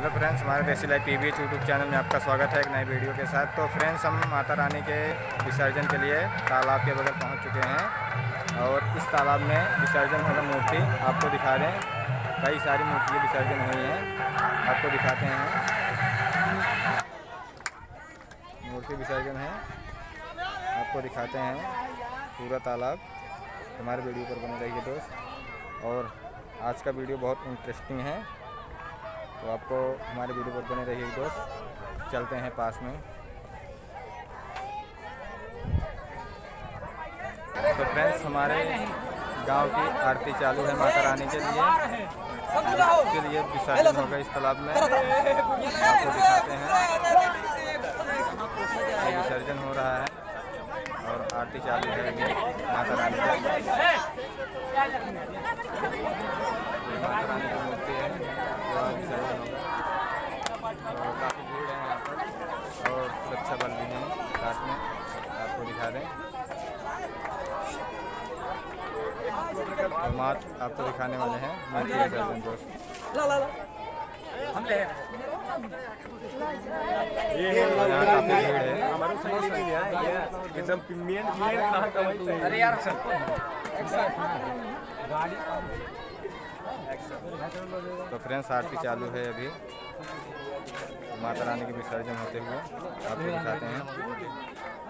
Hello friends, हमारे देसी live P YouTube channel में आपका स्वागत है एक नई वीडियो के साथ। तो फ्रेंड्स, हम माता रानी के विसर्जन के लिए तालाब के बगल पहुँच चुके हैं और इस तालाब में विसर्जन होना मूर्ति आपको दिखा दें कई सारी मूर्तियाँ विसर्जन हुई हैं, आपको दिखाते हैं। मूर्ति विसर्जन है, आपको दिखाते हैं पूरा तालाब। हमारे वीडियो पर बने रहिए दोस्त। और आज का वीडियो बहुत इंटरेस्टिंग है। तो आपको हमारे वीडियो पर बने रहिए दोस्त। चलते हैं पास में। तो फ्रेंड्स हमारे गाँव की आरती चालू है माता रानी के लिए। इसके लिए विसर्जन होगा इस तालाब में। आपको दिखाते हैं। विसर्जन हो रहा है और आरती चालू है माता रानी की माता रानी की मूर्ति है विसर्जन होगा और काफ़ी भीड़ है यहाँ पर और सुरक्षा बल भी है साथ में आपको दिखा दें और मात आपको दिखाने वाले हैं मूर्ति विसर्जन दोस्त यहाँ काफ़ी भीड़ है हमारे समझ में नहीं आया ये एकदम मेन मेन कहाँ का वही अरे यार तो फ्रेंड्स आरती चालू है अभी। माता रानी के विसर्जन होते हुए आपको दिखाते हैं।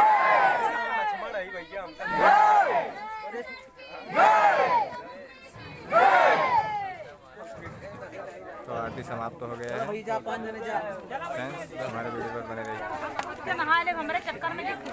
लक्ष्मण है भैया हम तो आरती समाप्त हो गया है फ्रेंड्स हमारे वीडियो पर बने रहिए हमारे चक्कर में देखो